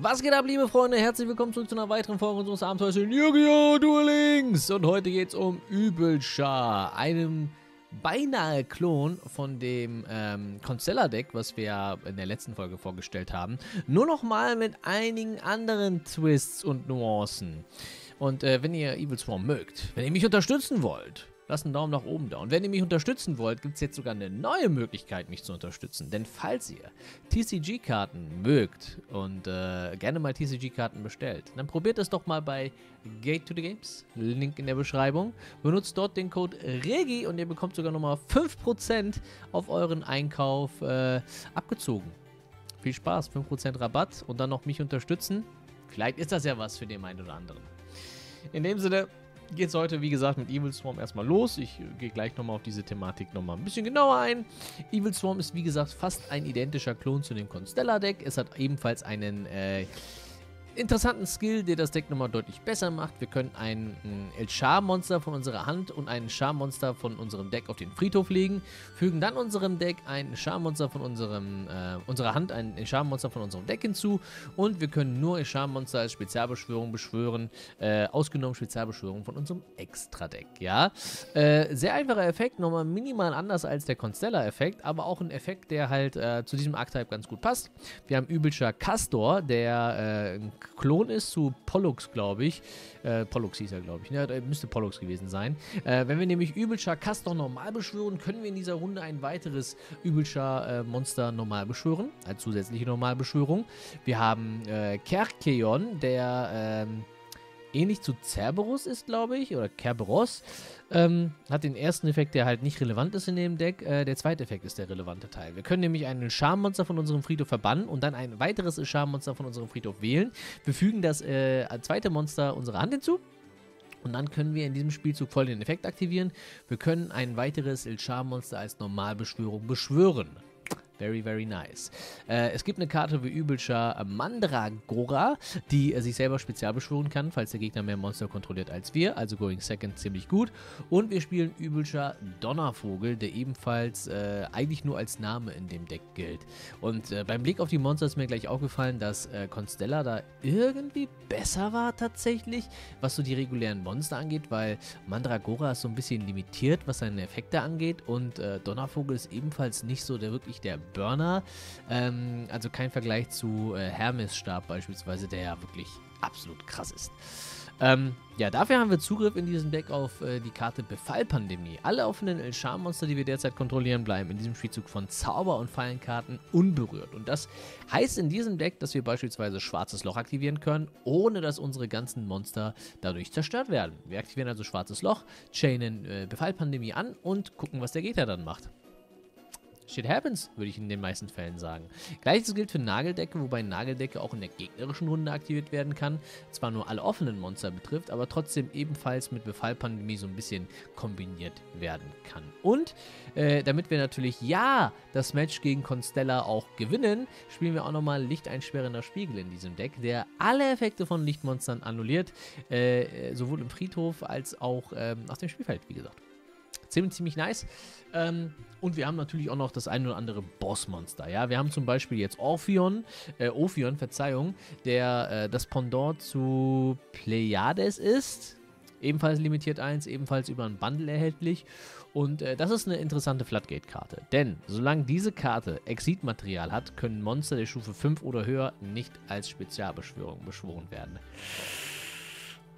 Was geht ab, liebe Freunde? Herzlich willkommen zurück zu einer weiteren Folge unseres Abenteuers in Yu-Gi-Oh! Duel Links! Und heute geht es um Übelschar, einem beinahe Klon von dem ähm, Constellar-Deck, was wir in der letzten Folge vorgestellt haben. Nur nochmal mit einigen anderen Twists und Nuancen. Und äh, wenn ihr Evil Swarm mögt, wenn ihr mich unterstützen wollt, lasst einen Daumen nach oben da. Und wenn ihr mich unterstützen wollt, gibt es jetzt sogar eine neue Möglichkeit, mich zu unterstützen. Denn falls ihr TCG-Karten mögt und äh, gerne mal TCG-Karten bestellt, dann probiert es doch mal bei Gate to the Games. Link in der Beschreibung. Benutzt dort den Code REGI und ihr bekommt sogar nochmal 5% auf euren Einkauf äh, abgezogen. Viel Spaß, 5% Rabatt und dann noch mich unterstützen. Vielleicht ist das ja was für den einen oder anderen. In dem Sinne, geht es heute, wie gesagt, mit Evil Swarm erstmal los. Ich äh, gehe gleich nochmal auf diese Thematik nochmal ein bisschen genauer ein. Evil Swarm ist, wie gesagt, fast ein identischer Klon zu dem Constellar-Deck. Es hat ebenfalls einen äh, interessanten Skill, der das Deck nochmal deutlich besser macht. Wir können ein, El Char-Monster von unserer Hand und ein Char-Monster von unserem Deck auf den Friedhof legen, fügen dann unserem Deck ein Char-Monster von unserem, äh, unserer Hand ein Char-Monster von unserem Deck hinzu und wir können nur Char-Monster als Spezialbeschwörung beschwören, äh, ausgenommen Spezialbeschwörung von unserem Extra-Deck, ja. Äh, sehr einfacher Effekt, nochmal minimal anders als der Constellar-Effekt, aber auch ein Effekt, der halt äh, zu diesem Archetype ganz gut passt. Wir haben Übelscher Castor, der äh, Klon ist zu Pollux, glaube ich. Äh, Pollux hieß er, glaube ich. Ne? Müsste Pollux gewesen sein. Äh, wenn wir nämlich Übelschar Castor normal beschwören, können wir in dieser Runde ein weiteres Übelschar äh, Monster normal beschwören. Als zusätzliche Normalbeschwörung. Wir haben äh, Kerkeon, der ähm, ähnlich zu Cerberus ist, glaube ich, oder Kerberos. Ähm, hat den ersten Effekt, der halt nicht relevant ist in dem Deck. Äh, der zweite Effekt ist der relevante Teil. Wir können nämlich einen Charmmonster von unserem Friedhof verbannen und dann ein weiteres Charmmonster von unserem Friedhof wählen. Wir fügen das äh, zweite Monster unserer Hand hinzu. Und dann können wir in diesem Spielzug voll den Effekt aktivieren. Wir können ein weiteres Il Char-Monster als Normalbeschwörung beschwören. Very, very nice. Äh, es gibt eine Karte wie Übelscher Mandragora, die äh, sich selber spezial beschwören kann, falls der Gegner mehr Monster kontrolliert als wir. Also Going Second ziemlich gut. Und wir spielen Übelscher Donnervogel, der ebenfalls äh, eigentlich nur als Name in dem Deck gilt. Und äh, beim Blick auf die Monster ist mir gleich aufgefallen, dass äh, Constella da irgendwie besser war tatsächlich, was so die regulären Monster angeht, weil Mandragora ist so ein bisschen limitiert, was seine Effekte angeht. Und äh, Donnervogel ist ebenfalls nicht so der wirklich der Burner. Ähm, also kein Vergleich zu äh, Hermes Stab beispielsweise, der ja wirklich absolut krass ist. Ähm, ja, dafür haben wir Zugriff in diesem Deck auf äh, die Karte Befallpandemie. Alle offenen El Char-Monster, die wir derzeit kontrollieren, bleiben in diesem Spielzug von Zauber- und Fallenkarten unberührt. Und das heißt in diesem Deck, dass wir beispielsweise Schwarzes Loch aktivieren können, ohne dass unsere ganzen Monster dadurch zerstört werden. Wir aktivieren also Schwarzes Loch, chainen äh, Befallpandemie an und gucken, was der Gegner dann macht. Shit happens, würde ich in den meisten Fällen sagen. Gleiches gilt für Nageldecke, wobei Nageldecke auch in der gegnerischen Runde aktiviert werden kann. Zwar nur alle offenen Monster betrifft, aber trotzdem ebenfalls mit Befallpandemie so ein bisschen kombiniert werden kann. Und äh, damit wir natürlich ja das Match gegen Constella auch gewinnen, spielen wir auch nochmal Lichteinsperrender Spiegel in diesem Deck, der alle Effekte von Lichtmonstern annulliert, äh, sowohl im Friedhof als auch ähm, auf dem Spielfeld, wie gesagt ziemlich, ziemlich nice. Ähm, und wir haben natürlich auch noch das ein oder andere Bossmonster. Ja, wir haben zum Beispiel jetzt Orpheon, äh, Ophion, Verzeihung, der äh, das Pendant zu Pleiades ist. Ebenfalls limitiert 1, ebenfalls über ein Bundle erhältlich. Und äh, das ist eine interessante Floodgate-Karte. Denn solange diese Karte Exit-Material hat, können Monster der Stufe 5 oder höher nicht als Spezialbeschwörung beschworen werden.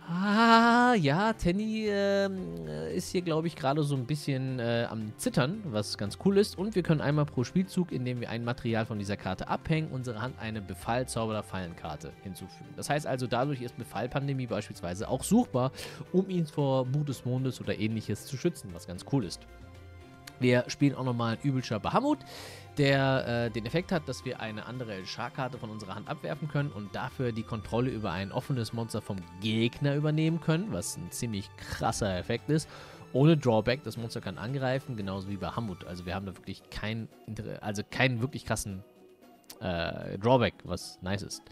Ah, ja, Tenny äh, ist hier, glaube ich, gerade so ein bisschen äh, am Zittern, was ganz cool ist. Und wir können einmal pro Spielzug, indem wir ein Material von dieser Karte abhängen, unsere Hand eine Befall, Zauberer, Fallenkarte hinzufügen. Das heißt also, dadurch ist Befallpandemie beispielsweise auch suchbar, um ihn vor Mut des Mondes oder ähnliches zu schützen, was ganz cool ist. Wir spielen auch nochmal Übelscher Bahamut, der äh, den Effekt hat, dass wir eine andere Scharkarte von unserer Hand abwerfen können und dafür die Kontrolle über ein offenes Monster vom Gegner übernehmen können, was ein ziemlich krasser Effekt ist. Ohne Drawback, das Monster kann angreifen, genauso wie Bahamut. Also wir haben da wirklich keinen, also keinen wirklich krassen äh, Drawback, was nice ist.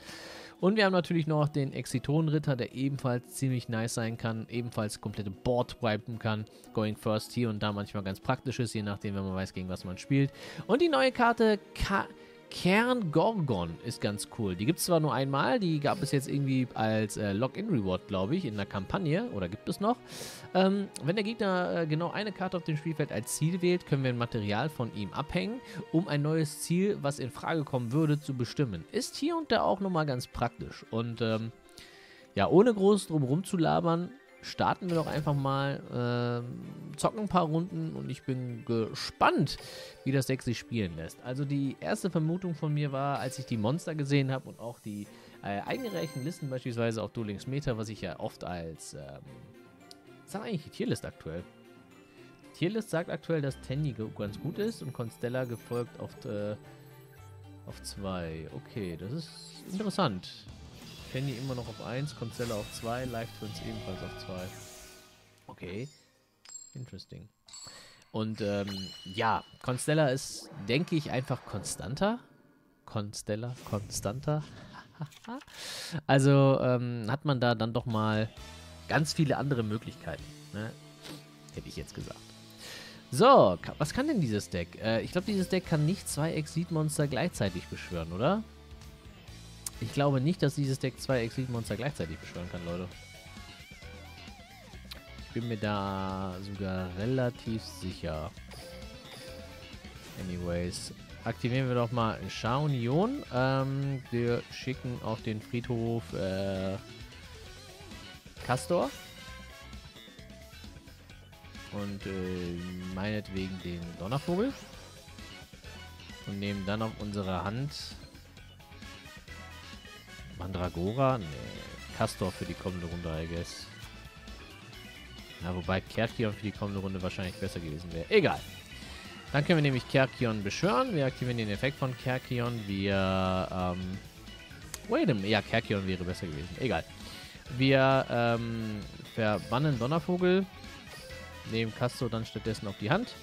Und wir haben natürlich noch den Exiton-Ritter, der ebenfalls ziemlich nice sein kann, ebenfalls komplette Board wipen kann. Going First hier und da manchmal ganz praktisch ist, je nachdem, wenn man weiß, gegen was man spielt. Und die neue Karte Ka Kerngorgon ist ganz cool. Die gibt es zwar nur einmal, die gab es jetzt irgendwie als äh, Login-Reward, glaube ich, in der Kampagne. Oder gibt es noch? Ähm, wenn der Gegner äh, genau eine Karte auf dem Spielfeld als Ziel wählt, können wir ein Material von ihm abhängen, um ein neues Ziel, was in Frage kommen würde, zu bestimmen. Ist hier und da auch nochmal ganz praktisch. Und ähm, ja, ohne groß drum rumzulabern, starten wir doch einfach mal, äh, zocken ein paar Runden und ich bin gespannt, wie das Deck sich spielen lässt. Also die erste Vermutung von mir war, als ich die Monster gesehen habe und auch die äh, eingereichten Listen beispielsweise auf Duel Links Meta, was ich ja oft als, ähm, was sagt eigentlich die Tierlist aktuell? Die Tierlist sagt aktuell, dass Tenny ganz gut ist und Constella gefolgt auf, äh, auf zwei. Okay, das ist interessant. Penny immer noch auf 1, Constella auf 2, Live Twins ebenfalls auf 2. Okay. Interesting. Und ähm, ja, Constella ist, denke ich, einfach konstanter. Constella, konstanter. also ähm, hat man da dann doch mal ganz viele andere Möglichkeiten. Ne? Hätte ich jetzt gesagt. So, was kann denn dieses Deck? Äh, ich glaube, dieses Deck kann nicht zwei Exit-Monster gleichzeitig beschwören, oder? Ich glaube nicht, dass dieses Deck zwei Exit-Monster gleichzeitig beschwören kann, Leute. Ich bin mir da sogar relativ sicher. Anyways, aktivieren wir doch mal Schaunion. Ähm, wir schicken auf den Friedhof äh, Castor. Und äh, meinetwegen den Donnervogel. Und nehmen dann auf unsere Hand Mandragora? Nee. Castor für die kommende Runde, I guess. Na, wobei Kerkion für die kommende Runde wahrscheinlich besser gewesen wäre. Egal. Dann können wir nämlich Kerkion beschwören. Wir aktivieren den Effekt von Kerkion. Wir, ähm... Wait a minute. Ja, Kerkion wäre besser gewesen. Egal. Wir, ähm, verbannen Donnervogel. Nehmen Castor dann stattdessen auf die Hand.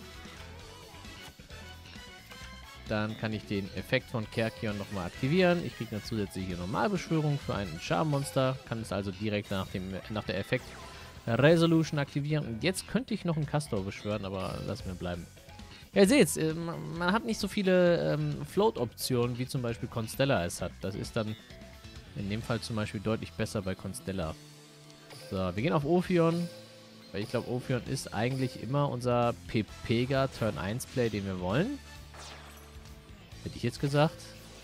Dann kann ich den Effekt von Kerkion nochmal aktivieren. Ich kriege eine zusätzliche Normalbeschwörung für ein Charmonster. Kann es also direkt nach, dem, nach der Effekt Resolution aktivieren. Und jetzt könnte ich noch einen Castor beschwören, aber lassen wir bleiben. Ja, ihr seht, äh, man hat nicht so viele ähm, Float-Optionen, wie zum Beispiel Constella es hat. Das ist dann in dem Fall zum Beispiel deutlich besser bei Constella. So, wir gehen auf Ophion. Weil ich glaube, Ophion ist eigentlich immer unser Pepega Turn 1 Play, den wir wollen. Hätte ich jetzt gesagt.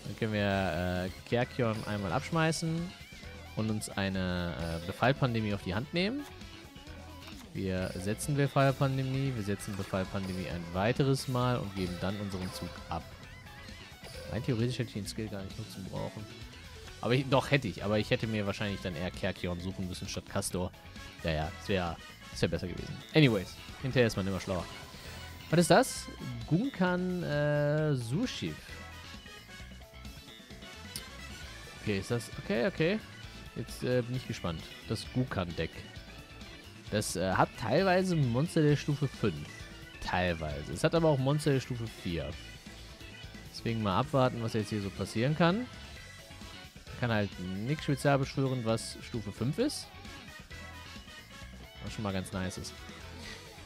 Dann können wir äh, Kerkion einmal abschmeißen und uns eine äh, Befallpandemie auf die Hand nehmen. Wir setzen Befallpandemie, wir setzen Befallpandemie ein weiteres Mal und geben dann unseren Zug ab. Rein theoretisch hätte ich den Skill gar nicht nutzen brauchen. Aber ich, doch, hätte ich. Aber ich hätte mir wahrscheinlich dann eher Kerkion suchen müssen statt Castor. Ja, ja, das wäre wär besser gewesen. Anyways, hinterher ist man immer schlauer. Was ist das? Gunkan äh, Sushi. Okay, ist das... Okay, okay. Jetzt äh, bin ich gespannt. Das Gukan-Deck. Das äh, hat teilweise Monster der Stufe 5. Teilweise. Es hat aber auch Monster der Stufe 4. Deswegen mal abwarten, was jetzt hier so passieren kann. Kann halt nichts spezial beschwören, was Stufe 5 ist. Was schon mal ganz nice ist.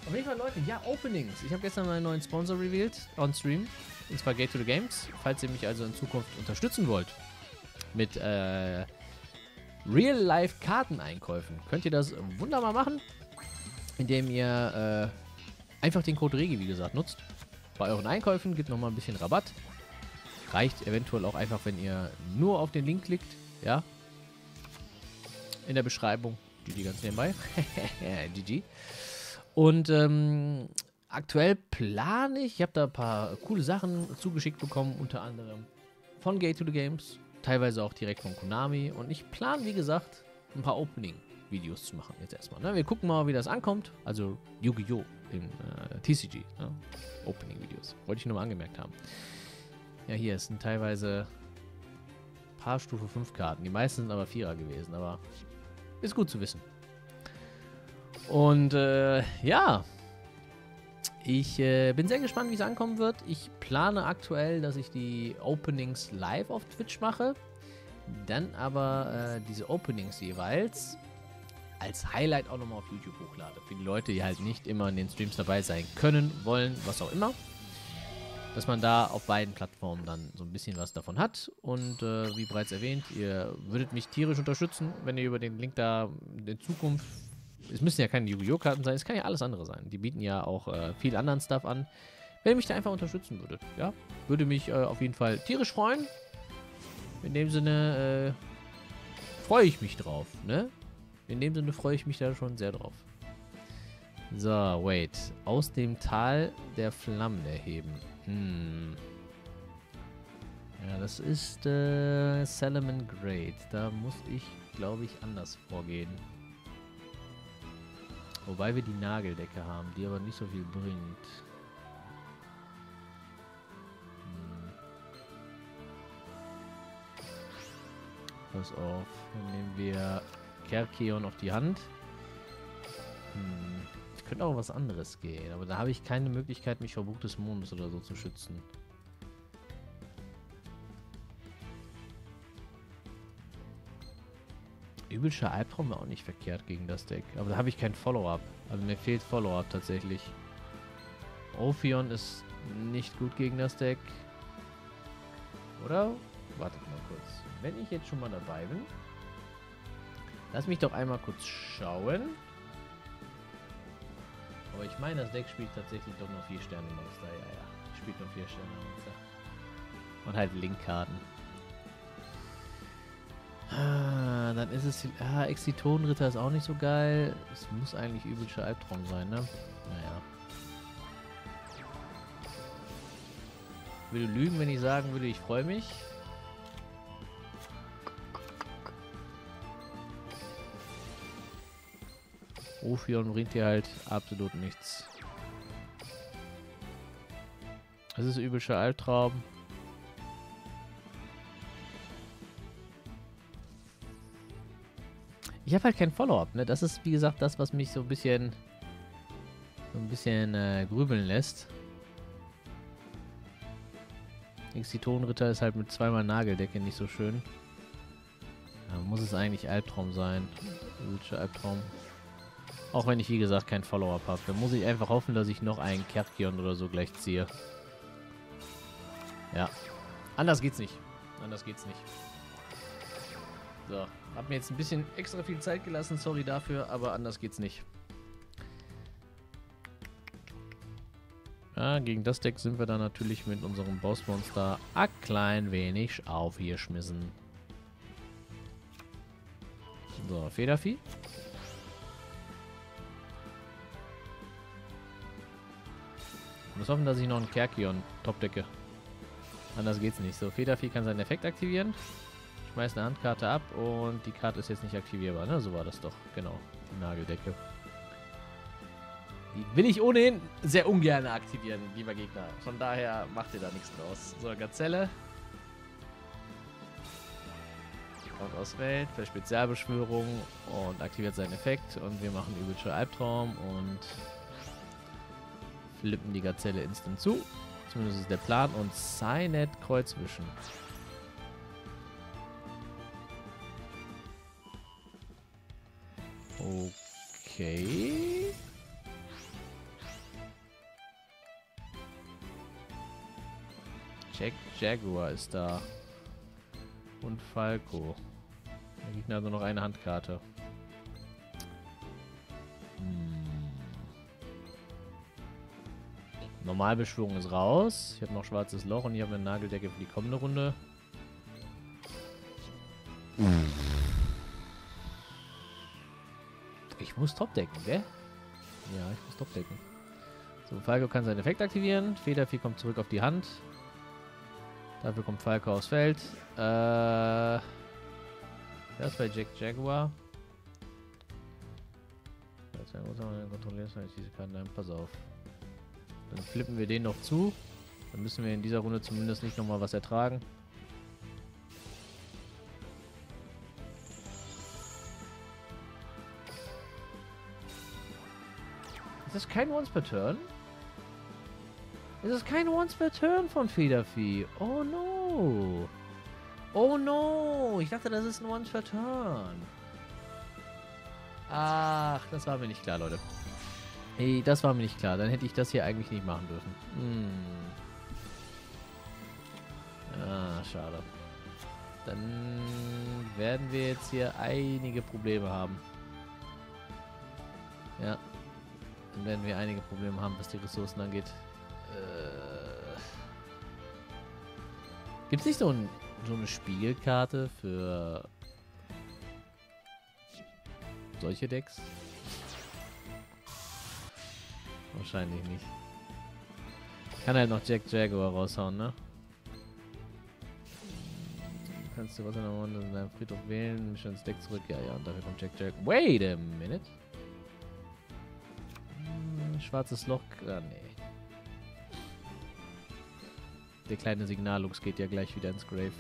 Auf jeden Fall, Leute, ja, Openings. Ich habe gestern meinen neuen Sponsor revealed on Stream. Und zwar Gate to the Games. Falls ihr mich also in Zukunft unterstützen wollt mit äh, Real-Life-Karteneinkäufen, könnt ihr das wunderbar machen, indem ihr äh, einfach den Code REGI, wie gesagt, nutzt. Bei euren Einkäufen gibt nochmal ein bisschen Rabatt. Reicht eventuell auch einfach, wenn ihr nur auf den Link klickt, ja. In der Beschreibung. GG ganz nebenbei. GG. Und ähm, aktuell plane ich, ich habe da ein paar coole Sachen zugeschickt bekommen, unter anderem von Gate to the Games, teilweise auch direkt von Konami. Und ich plane, wie gesagt, ein paar Opening-Videos zu machen jetzt erstmal. Ne? Wir gucken mal, wie das ankommt. Also Yu-Gi-Oh! im äh, TCG. Ne? Opening-Videos. Wollte ich nur mal angemerkt haben. Ja, hier sind teilweise ein paar Stufe 5 Karten. Die meisten sind aber Vierer gewesen, aber ist gut zu wissen. Und äh, ja, ich äh, bin sehr gespannt, wie es ankommen wird. Ich plane aktuell, dass ich die Openings live auf Twitch mache. Dann aber äh, diese Openings jeweils als Highlight auch nochmal auf YouTube hochlade. Für die Leute, die halt nicht immer in den Streams dabei sein können, wollen, was auch immer. dass man da auf beiden Plattformen dann so ein bisschen was davon hat. Und äh, wie bereits erwähnt, ihr würdet mich tierisch unterstützen, wenn ihr über den Link da in Zukunft. Es müssen ja keine Yu-Gi-Oh! Karten sein, es kann ja alles andere sein. Die bieten ja auch äh, viel anderen Stuff an. Wenn ihr mich da einfach unterstützen würdet, ja, würde mich äh, auf jeden Fall tierisch freuen. In dem Sinne äh, freue ich mich drauf, ne? In dem Sinne freue ich mich da schon sehr drauf. So, wait. Aus dem Tal der Flammen erheben. Hm. Ja, das ist äh, Salomon Great. Da muss ich, glaube ich, anders vorgehen. Wobei wir die Nageldecke haben, die aber nicht so viel bringt. Hm. Pass auf, dann nehmen wir Kerkeon auf die Hand. Hm. Es könnte auch was anderes gehen, aber da habe ich keine Möglichkeit, mich vor Buch des Mondes oder so zu schützen. Übelscher Albtraum war auch nicht verkehrt gegen das Deck. Aber da habe ich kein Follow-up. Also mir fehlt Follow-up tatsächlich. Ophion ist nicht gut gegen das Deck. Oder? Wartet mal kurz. Wenn ich jetzt schon mal dabei bin, lass mich doch einmal kurz schauen. Aber ich meine, das Deck spielt tatsächlich doch nur 4 Sterne Monster. Ja, ja. Spielt nur 4 Sterne Monster. Und halt Linkkarten. Ah, dann ist es... Ah, Exitonritter ist auch nicht so geil. Es muss eigentlich übelscher Albtraum sein, ne? Naja. Würde lügen, wenn ich sagen würde, ich freue mich. Ophion bringt dir halt absolut nichts. Das ist übelscher Albtraum. Ich habe halt kein Follow-up, ne? Das ist, wie gesagt, das, was mich so ein bisschen so ein bisschen äh, grübeln lässt. Exitonritter ist halt mit zweimal Nageldecke nicht so schön. Da muss es eigentlich Albtraum sein. Übelscher Albtraum. Auch wenn ich, wie gesagt, kein Follow-up habe. Dann muss ich einfach hoffen, dass ich noch einen Kerkion oder so gleich ziehe. Ja. Anders geht's nicht. Anders geht's nicht. So. Hab mir jetzt ein bisschen extra viel Zeit gelassen. Sorry dafür, aber anders geht's nicht. Ja, gegen das Deck sind wir dann natürlich mit unserem Bossmonster ein klein wenig aufgeschmissen. So, Federvieh. muss hoffen, dass ich noch einen Kerkion top decke. Anders geht's nicht. So, Federvieh kann seinen Effekt aktivieren. Schmeißt eine Handkarte ab und die Karte ist jetzt nicht aktivierbar, ne? So war das doch. Genau. Die Nageldecke. Die will ich ohnehin sehr ungern aktivieren, lieber Gegner. Von daher macht ihr da nichts draus. So, Gazelle. Aus Welt für Spezialbeschwörung und aktiviert seinen Effekt. Und wir machen übelsche Albtraum und flippen die Gazelle instant zu. Zumindest ist der Plan. Und Cynet Kreuzwischen. Okay. Jack Jaguar ist da. Und Falco. Der Gegner hat nur noch eine Handkarte. Hm. Normalbeschwörung ist raus. Ich habe noch schwarzes Loch und ich habe eine Nageldecke für die kommende Runde. Ich muss top decken, gell? Ja, ich muss top decken. So, Falco kann seinen Effekt aktivieren. Federvieh kommt zurück auf die Hand. Dafür kommt Falco aufs Feld. Äh, das bei Jack Jaguar. Kontrollierst du diese Karten? Nein, pass auf. Dann flippen wir den noch zu. Dann müssen wir in dieser Runde zumindest nicht nochmal was ertragen. Ist das kein Once per Turn? Ist das kein Once per Turn von Federvieh? Oh no! Oh no! Ich dachte, das ist ein Once per Turn. Ach, das war mir nicht klar, Leute. Hey, das war mir nicht klar. Dann hätte ich das hier eigentlich nicht machen dürfen. Hm. Ah, schade. Dann werden wir jetzt hier einige Probleme haben. Ja. Dann werden wir einige Probleme haben, was die Ressourcen angeht. Äh Gibt es nicht so, ein, so eine Spielkarte für solche Decks? Wahrscheinlich nicht. Kann halt noch Jack Jaguar raushauen, ne? Kannst du was in der Runde in deinem Friedhof wählen, mich ins Deck zurück. Ja, ja, und dafür kommt Jack Jack. Wait a minute. Schwarzes Loch. Ah, nee. Der kleine Signallux geht ja gleich wieder ins Grave.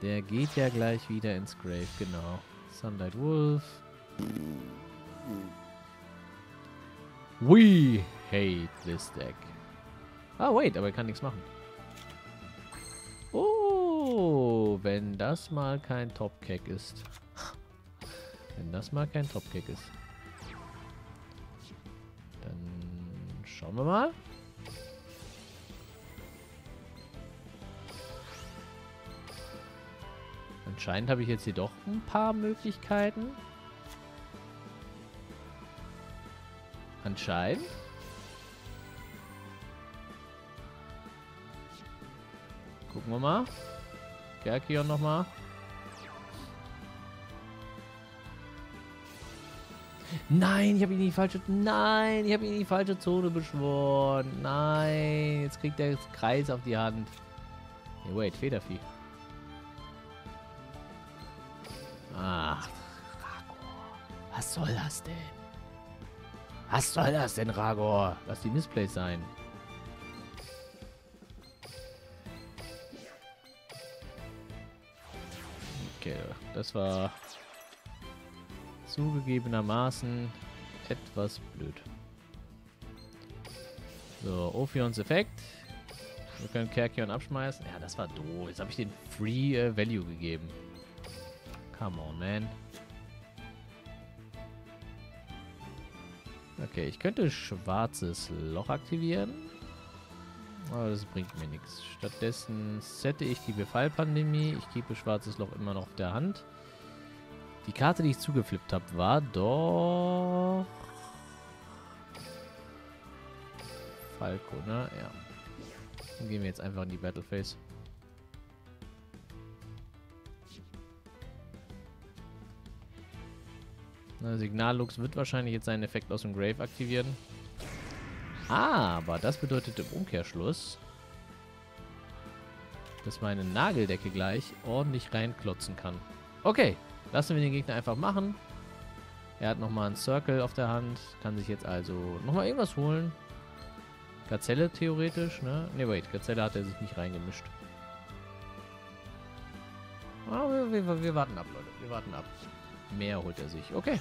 Der geht ja gleich wieder ins Grave, genau. Sunlight Wolf. We hate this deck. Ah, wait, aber er kann nichts machen. Oh, wenn das mal kein Top-Cack ist. Wenn das mal kein Top-Cack ist. Schauen wir mal. Anscheinend habe ich jetzt hier doch ein paar Möglichkeiten. Anscheinend. Gucken wir mal. Gerkion nochmal. Nein, ich habe ihn in die falsche... Nein, ich habe ihn in die falsche Zone beschworen. Nein, jetzt kriegt der Kreis auf die Hand. Hey, wait, Federvieh. Ach, Ragor. Was soll das denn? Was soll das denn, Ragor? Lass die Missplays sein. Okay, das war zugegebenermaßen etwas blöd. So, Ophions Effekt. Wir können Kerkion abschmeißen. Ja, das war doof. Jetzt habe ich den Free äh, Value gegeben. Come on, man. Okay, ich könnte schwarzes Loch aktivieren. Aber das bringt mir nichts. Stattdessen sette ich die Befallpandemie. Ich gebe schwarzes Loch immer noch auf der Hand. Die Karte, die ich zugeflippt habe, war doch... Falco, ne? Ja. Dann gehen wir jetzt einfach in die Battleface. Signallux wird wahrscheinlich jetzt seinen Effekt aus dem Grave aktivieren. Aber das bedeutet im Umkehrschluss, dass meine Nageldecke gleich ordentlich reinklotzen kann. Okay, lassen wir den Gegner einfach machen. Er hat nochmal einen Circle auf der Hand, kann sich jetzt also nochmal irgendwas holen. Gazelle theoretisch, ne? Ne, wait, Gazelle hat er sich nicht reingemischt. Aber wir, wir, wir warten ab, Leute. Wir warten ab. Mehr holt er sich. Okay.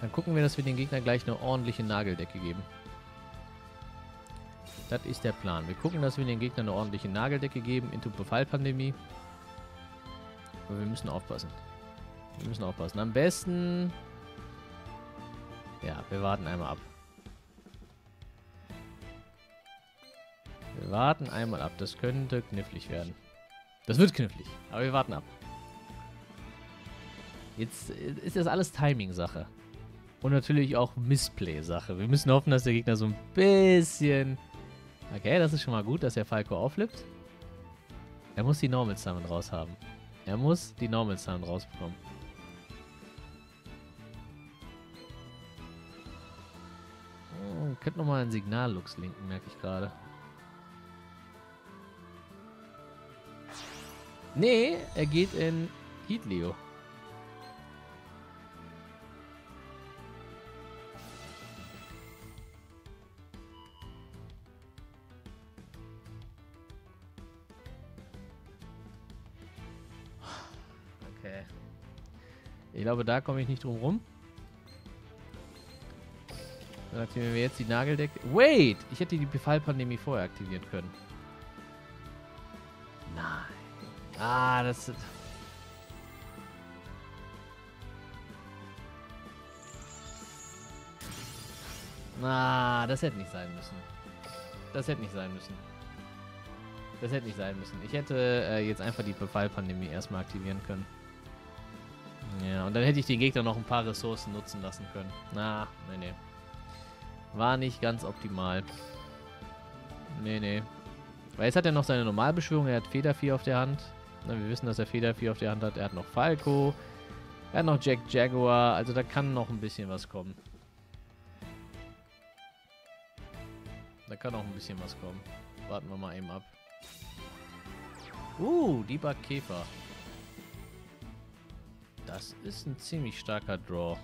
Dann gucken wir, dass wir den Gegner gleich eine ordentliche Nageldecke geben. Das ist der Plan. Wir gucken, dass wir den Gegner eine ordentliche Nageldecke geben. Into Befallpandemie. Aber wir müssen aufpassen. Wir müssen aufpassen. Am besten... Ja, wir warten einmal ab. Wir warten einmal ab. Das könnte knifflig werden. Das wird knifflig. Aber wir warten ab. Jetzt ist das alles Timing-Sache. Und natürlich auch Missplay-Sache. Wir müssen hoffen, dass der Gegner so ein bisschen... Okay, das ist schon mal gut, dass der Falco auflippt. Er muss die Normal Summon raushaben. Er muss die Normal Summon rausbekommen. Oh, könnte nochmal einen Signallux linken, merke ich gerade. Nee, er geht in Heatleo. Ich glaube, da komme ich nicht drum rum. Dann aktivieren wir jetzt die Nageldecke. Wait! Ich hätte die Befallpandemie vorher aktivieren können. Nein. Ah, das... ist... Ah, das hätte nicht sein müssen. das hätte nicht sein müssen. Das hätte nicht sein müssen. Ich hätte äh, jetzt einfach die Befallpandemie erstmal aktivieren können. Ja, und dann hätte ich den Gegner noch ein paar Ressourcen nutzen lassen können. Na, nee, nee. War nicht ganz optimal. Nee, nee. Weil jetzt hat er noch seine Normalbeschwörung. Er hat Federvieh auf der Hand. Na, wir wissen, dass er Federvieh auf der Hand hat. Er hat noch Falco. Er hat noch Jack Jaguar. Also da kann noch ein bisschen was kommen. Da kann auch ein bisschen was kommen. Warten wir mal eben ab. Uh, die Käfer. Das ist ein ziemlich starker Draw.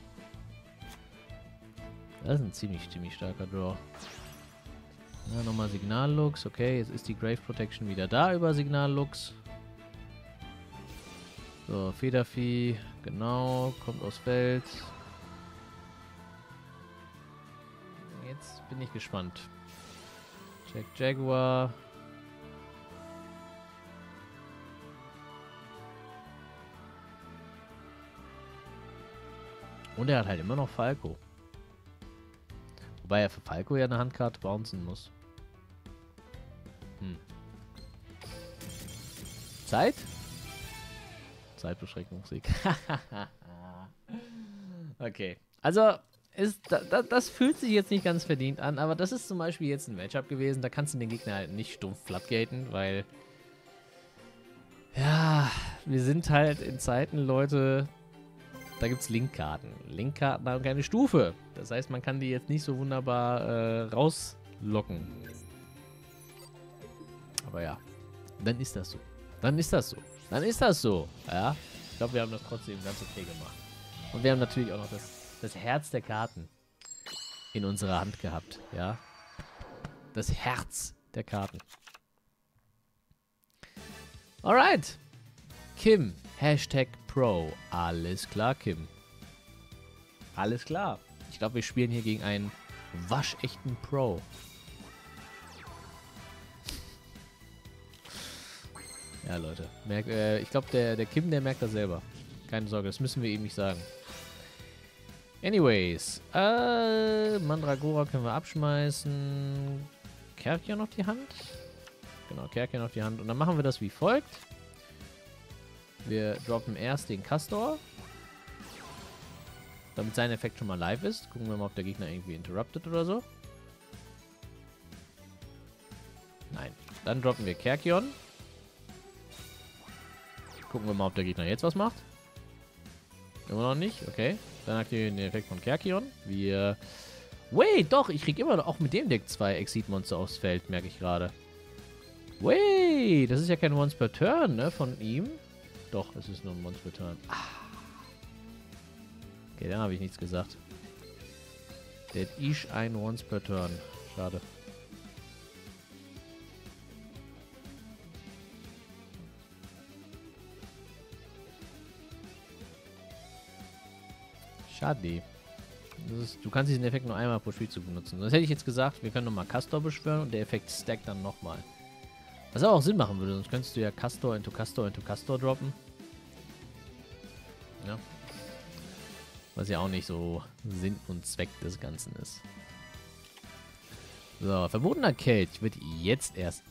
Das ist ein ziemlich, ziemlich starker Draw. Ja, nochmal Signallux. Okay, jetzt ist die Grave Protection wieder da über Signallux. So, Federvieh. Genau, kommt aus Feld. Jetzt bin ich gespannt. Jack Jaguar. Und er hat halt immer noch Falco. Wobei er für Falco ja eine Handkarte bouncen muss. Hm. Zeit? Zeitbeschränkungssieg. okay. Also, ist, da, das fühlt sich jetzt nicht ganz verdient an, aber das ist zum Beispiel jetzt ein Matchup gewesen. Da kannst du den Gegner halt nicht stumpf floodgaten, weil. Ja, wir sind halt in Zeiten, Leute, da gibt es Linkkarten. Linkkarten haben keine Stufe. Das heißt, man kann die jetzt nicht so wunderbar äh, rauslocken. Aber ja, dann ist das so. Dann ist das so. Dann ist das so. Ja, ich glaube, wir haben das trotzdem ganz okay gemacht. Und wir haben natürlich auch noch das, das Herz der Karten in unserer Hand gehabt. Ja, das Herz der Karten. Alright. Kim, Hashtag Pro. Alles klar, Kim. Alles klar. Ich glaube, wir spielen hier gegen einen waschechten Pro. Ja, Leute. Merk, äh, ich glaube, der, der Kim, der merkt das selber. Keine Sorge, das müssen wir ihm nicht sagen. Anyways. Äh, Mandragora können wir abschmeißen. Kerkion auf die Hand. Genau, Kerkion auf die Hand. Und dann machen wir das wie folgt. Wir droppen erst den Castor. Damit sein Effekt schon mal live ist. Gucken wir mal, ob der Gegner irgendwie interrupted oder so. Nein. Dann droppen wir Kerkion. Gucken wir mal, ob der Gegner jetzt was macht. Immer noch nicht. Okay. Dann aktivieren wir den Effekt von Kerkion. Wir... Wait, doch. Ich krieg immer noch auch mit dem Deck zwei Exit-Monster aufs Feld, merke ich gerade. Wait, das ist ja kein Once per Turn, ne, von ihm. Doch, es ist nur ein Monster Return. Ah. Okay, dann habe ich nichts gesagt. Der ist ein Once per Turn. Schade. Schade. Ist, du kannst diesen Effekt nur einmal pro Spielzug benutzen. Sonst hätte ich jetzt gesagt, wir können nochmal Castor beschwören und der Effekt stackt dann nochmal. Was aber auch Sinn machen würde, sonst könntest du ja Castor into Castor into Castor droppen. Ja. Was ja auch nicht so Sinn und Zweck des Ganzen ist. So, verbotener Kelch wird jetzt erst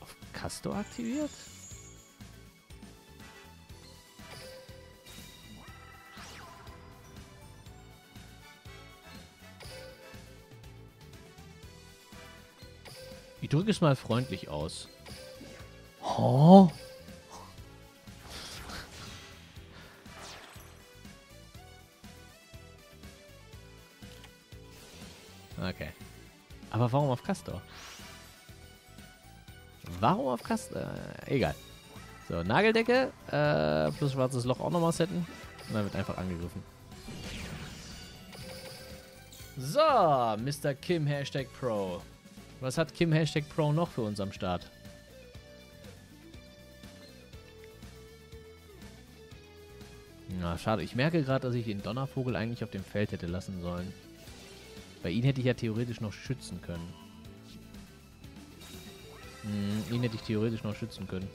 auf Castor aktiviert? Ich drücke es mal freundlich aus. Oh. Okay. Aber warum auf Castor? Warum auf Castor? Äh, egal. So, Nageldecke. Äh, plus schwarzes Loch auch nochmal setten. Und dann wird einfach angegriffen. So, Mr. Kim Hashtag Pro. Was hat Kim Hashtag Pro noch für uns am Start? Na, schade. Ich merke gerade, dass ich den Donnervogel eigentlich auf dem Feld hätte lassen sollen. Bei ihn hätte ich ja theoretisch noch schützen können. Hm, ihn hätte ich theoretisch noch schützen können.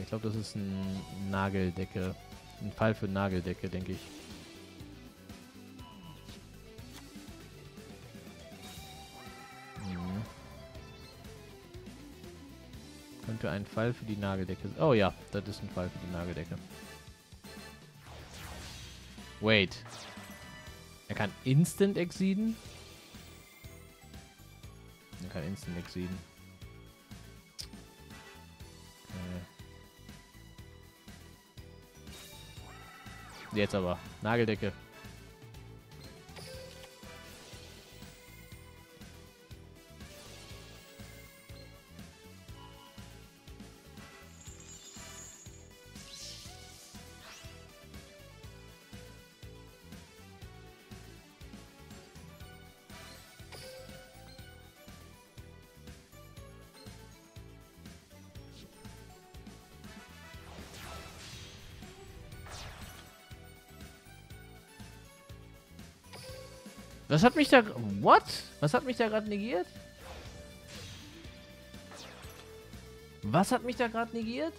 Ich glaube, das ist ein Nageldecke. Ein Fall für Nageldecke, denke ich. Könnte ein Fall für die Nageldecke. Oh ja, das ist ein Fall für die Nageldecke. Wait. Er kann Instant exceeden? Er kann Instant exceeden. Jetzt aber. Nageldecke. Was hat mich da... What? Was hat mich da gerade negiert? Was hat mich da gerade negiert?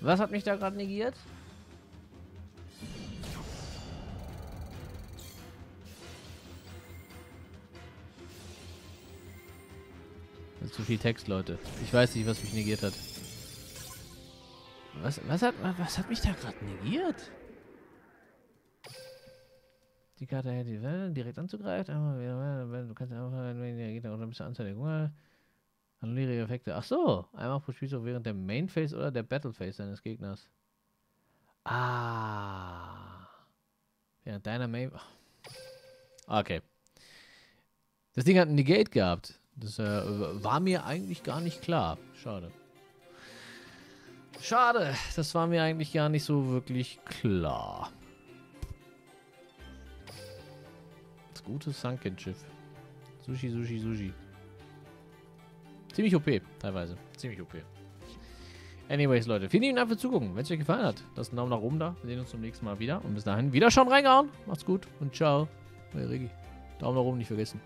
Was hat mich da gerade negiert? Zu viel Text, Leute. Ich weiß nicht, was mich negiert hat. Was, was, hat, was hat mich da gerade negiert? Die Karte hält die Welle direkt anzugreifen. Du kannst einfach, wenn der Gegner unter ein bisschen Anzahl Hunger. Annulliere Effekte. Ach so, einmal pro Spielzug während der Main Phase oder der Battle Phase deines Gegners. Ah. Während deiner Main. Okay. Das Ding hat ein Negate gehabt. Das äh, war mir eigentlich gar nicht klar. Schade. Schade. Das war mir eigentlich gar nicht so wirklich klar. Gutes Sunken-Schiff. Sushi, Sushi, Sushi. Ziemlich OP, teilweise. Ziemlich OP. Anyways, Leute, vielen lieben Dank fürs Zugucken. Wenn es euch gefallen hat, lasst einen Daumen nach oben da. Wir sehen uns zum nächsten Mal wieder. Und bis dahin, wieder schon reingehauen. Macht's gut und ciao. Euer Regi. Daumen nach oben nicht vergessen.